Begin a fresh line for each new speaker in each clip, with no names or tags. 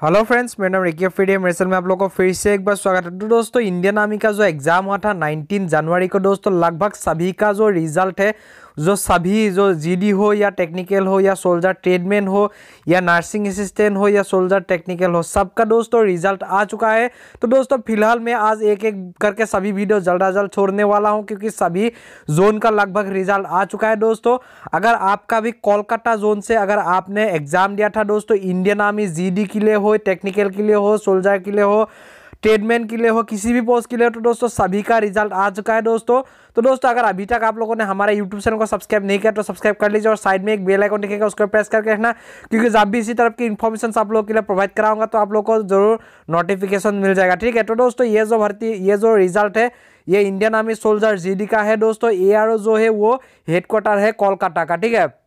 Hello friends मेरा नाम रेकिया फ्रीडी मेरे में आप लोगों को फिर से एक बार स्वागत है। तो दोस्तों इंडियन आर्मी का जो एग्ज़ाम हुआ था 19 जनवरी को, दोस्तों, लगभग सभी का जो रिज़ल्ट है जो सभी, जो जीडी हो या टेक्निकल हो या सोल्जर ट्रेडमैन हो या नर्सिंग असिस्टेंट हो या सोल्जर टेक्निकल हो, सबका दोस्तों रिज़ल्ट आ चुका है। तो दोस्तों, फ़िलहाल मैं आज एक एक करके सभी वीडियो जल्द जल्द छोड़ने वाला हूँ, क्योंकि सभी जोन का लगभग रिज़ल्ट आ चुका है दोस्तों। अगर आपका भी कोलकाता जोन से अगर आपने एग्ज़ाम दिया था दोस्तों इंडियन आर्मी जीडी के लिए हो टेक्निकल के लिए हो सोल्जर के लिए हो ट्रेडमैन के लिए हो, किसी भी पोस्ट के लिए हो तो दोस्तों सभी का रिज़ल्ट आ चुका है दोस्तों। तो दोस्तों, अगर अभी तक आप लोगों ने हमारे यूट्यूब चैनल को सब्सक्राइब नहीं किया तो सब्सक्राइब कर लीजिए और साइड में एक बेल आइकन दिखेगा, उसको प्रेस करके रखना, क्योंकि जब भी इसी तरफ़ की इन्फॉर्मेशन आप लोगों के लिए प्रोवाइड कराऊँगा तो आप लोग को ज़रूर नोटिफिकेशन मिल जाएगा, ठीक है? तो दोस्तों, ये जो भर्ती, ये जो रिज़ल्ट है, ये इंडियन आर्मी सोल्जर जीडी का है दोस्तों ए जो है वो हेडक्वार्टर है कोलकाता का, ठीक है?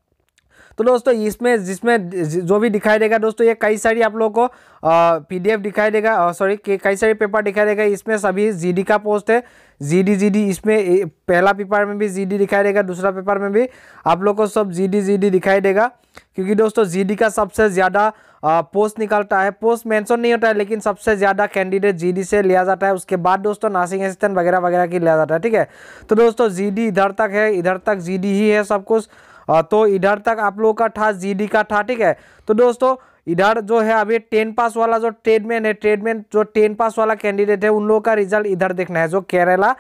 तो दोस्तों, इसमें, जिसमें जो भी दिखाई देगा दोस्तों, ये कई सारी आप लोगों को पीडीएफ दिखाई देगा सॉरी कई सारी पेपर दिखाई देगा। इसमें सभी जीडी का पोस्ट है। जीडी जीडी इसमें पहला पेपर में भी जीडी दिखाई देगा, दूसरा पेपर में भी आप लोग को सब जीडी जीडी दिखाई देगा। क्योंकि दोस्तों जीडी का सबसे ज़्यादा पोस्ट निकलता है। पोस्ट मेंशन नहीं होता है, लेकिन सबसे ज़्यादा कैंडिडेट जीडी से लिया जाता है। उसके बाद दोस्तों नर्सिंग असिस्टेंट वगैरह वगैरह की लिया जाता है, ठीक है? तो दोस्तों जीडी इधर तक है, इधर तक जीडी ही है सब कुछ। तो इधर तक आप लोगों का था जीडी का था, ठीक है? तो दोस्तों, इधर जो है अभी टेन पास वाला जो ट्रेडमैन है ट्रेडमैन जो टेन पास वाला कैंडिडेट है, उन लोगों का रिज़ल्ट इधर देखना है, जो केरला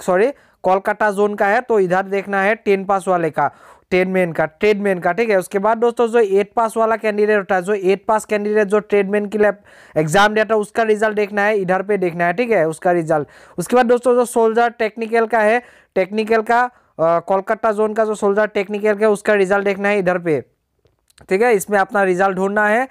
सॉरी कोलकाता जोन का है तो इधर देखना है टेन पास वाले का ट्रेडमैन का ट्रेडमैन का, ठीक है? उसके बाद दोस्तों, जो एट पास वाला कैंडिडेट होता है, जो एट पास कैंडिडेट जो ट्रेडमैन के लिए एग्ज़ाम दिया था उसका रिज़ल्ट देखना है, इधर पे देखना है, ठीक है? उसका रिज़ल्ट उसके बाद दोस्तों, जो सोल्जर टेक्निकल का है टेक्निकल का कोलकाता जोन का जो सोल्जर टेक्निकल का उसका रिज़ल्ट देखना है इधर पे। ठीक है, इसमें अपना रिज़ल्ट ढूंढना है।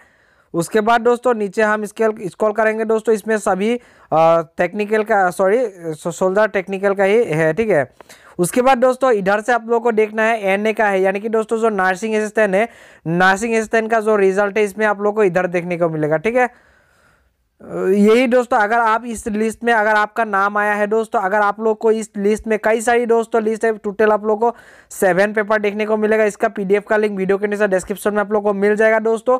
उसके बाद दोस्तों, नीचे हम स्केल स्कॉल करेंगे दोस्तों, इसमें सभी टेक्निकल का सॉरी सोल्जर टेक्निकल का ही है, ठीक है। उसके बाद दोस्तों, इधर से आप लोगों को देखना है, एन का है, यानी कि दोस्तों, जो नर्सिंग असिस्टेंट है नर्सिंग असिस्टेंट का जो रिज़ल्ट है, इसमें आप लोग को इधर देखने को मिलेगा, ठीक है। यही दोस्तों, अगर आप इस लिस्ट में, अगर आपका नाम आया है दोस्तों, अगर आप लोग को इस लिस्ट में कई सारी दोस्तों लिस्ट है टोटल आप लोग को सेवन पेपर देखने को मिलेगा। इसका पीडीएफ का लिंक वीडियो के नीचे डिस्क्रिप्शन में आप लोग को मिल जाएगा दोस्तों।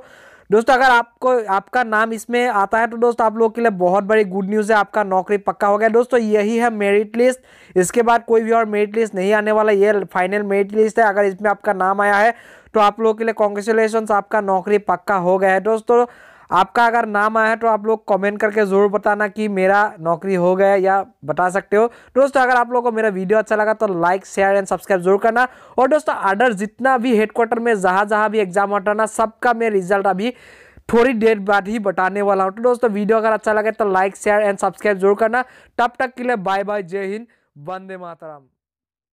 दोस्तों, अगर आपको, आपका नाम इसमें आता है तो दोस्तों, आप लोगों के लिए बहुत बड़ी गुड न्यूज़ है, आपका नौकरी पक्का हो गया। दोस्तों, यही है मेरिट लिस्ट इसके बाद कोई भी और मेरिट लिस्ट नहीं आने वाला, ये फाइनल मेरिट लिस्ट है। अगर इसमें आपका नाम आया है तो आप लोगों के लिए कॉन्ग्रेचुलेशन आपका नौकरी पक्का हो गया है दोस्तों। आपका अगर नाम आया है तो आप लोग कमेंट करके ज़रूर बताना कि मेरा नौकरी हो गया या बता सकते हो। दोस्तों, अगर आप लोगों को मेरा वीडियो अच्छा लगा तो लाइक शेयर एंड सब्सक्राइब ज़रूर करना। और दोस्तों अदर जितना भी हेडक्वार्टर में जहाँ जहाँ भी एग्ज़ाम होता ना, सबका मैं रिज़ल्ट अभी थोड़ी देर बाद ही बताने वाला हूँ। तो दोस्तों, वीडियो अगर अच्छा लगे तो लाइक शेयर एंड सब्सक्राइब ज़रूर करना। तब तक के लिए बाय बाय जय हिंद, वंदे मातरम।